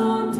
und